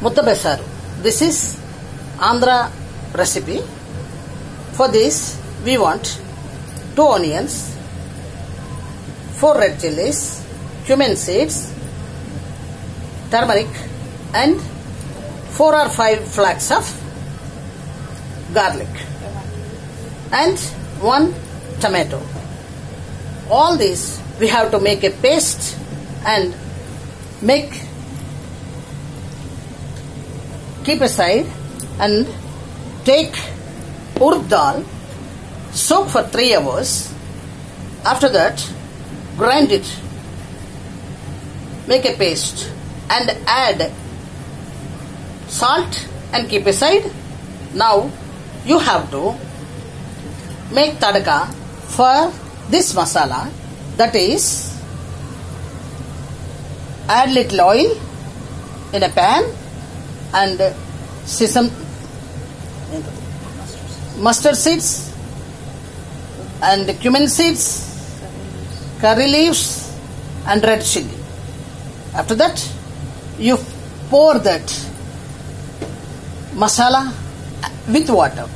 Mudda besaru. This is Andhra recipe. For this, we want two onions, four red chilies, cumin seeds, turmeric, and four or five flags of garlic, and one tomato. All these we have to make a paste and make keep aside and take urd dal soak for 3 hours. After that grind it. Make a paste and add salt and keep aside. Now you have to make tadaka for this masala. That is add little oil in a pan and uh, sesame mustard seeds and cumin seeds curry leaves and red chili. After that you pour that masala with water.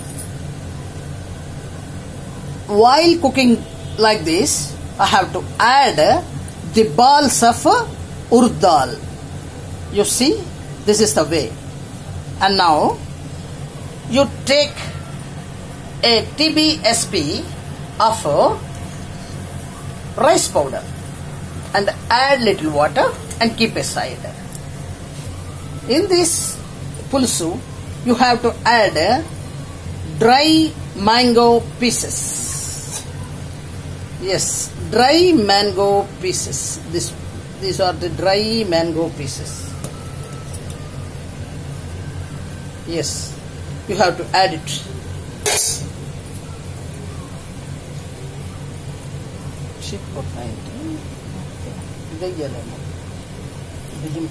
While cooking like this i have to add uh, the balls of uh, urd dal. You see this is the way and now you take a tbsp of rice powder and add little water and keep aside. In this pulsu you have to add dry mango pieces. Yes dry mango pieces. This these are the dry mango pieces yes. You have to add it. Begin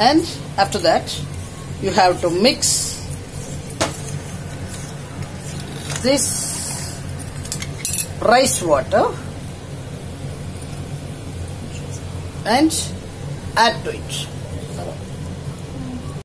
and after that you have to mix this rice water and to it